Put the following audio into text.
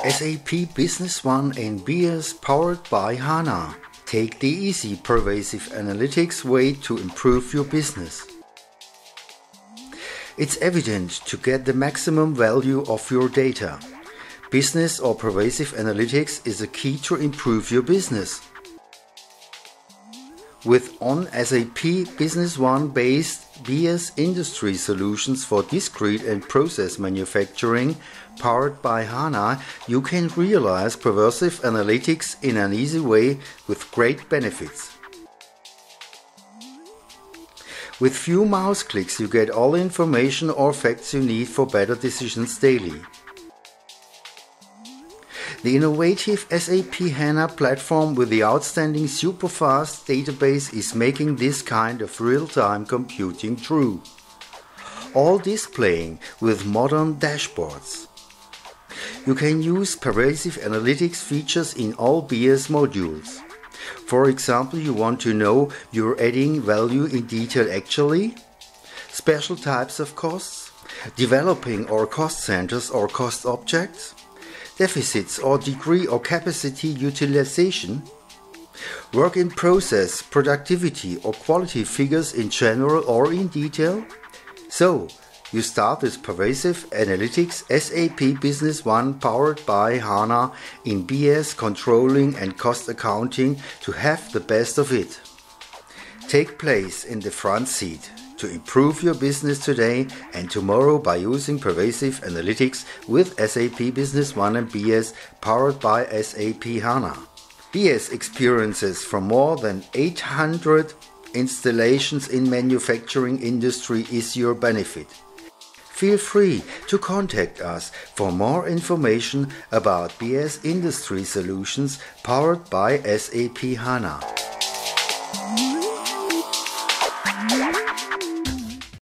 SAP Business One and beas powered by HANA. Take the easy pervasive analytics way to improve your business. It's evident to get the maximum value of your data. Business or pervasive analytics is a key to improve your business. With on SAP Business One based beas industry solutions for discrete and process manufacturing powered by HANA, you can realize pervasive analytics in an easy way with great benefits. With few mouse clicks, you get all the information or facts you need for better decisions daily. The innovative SAP HANA platform with the outstanding superfast database is making this kind of real-time computing true. All displaying with modern dashboards. You can use pervasive analytics features in all beas modules. For example, you want to know you're adding value in detail actually, special types of costs, developing or cost centers or cost objects, deficits or degree or capacity utilization, work in process, productivity or quality figures in general or in detail. So, you start with pervasive analytics SAP Business One powered by HANA in beas controlling and cost accounting to have the best of it. Take place in the front seat to improve your business today and tomorrow by using pervasive analytics with SAP Business One and beas powered by SAP HANA. beas experiences from more than 800 installations in manufacturing industry is your benefit. Feel free to contact us for more information about beas Industry Solutions powered by SAP HANA.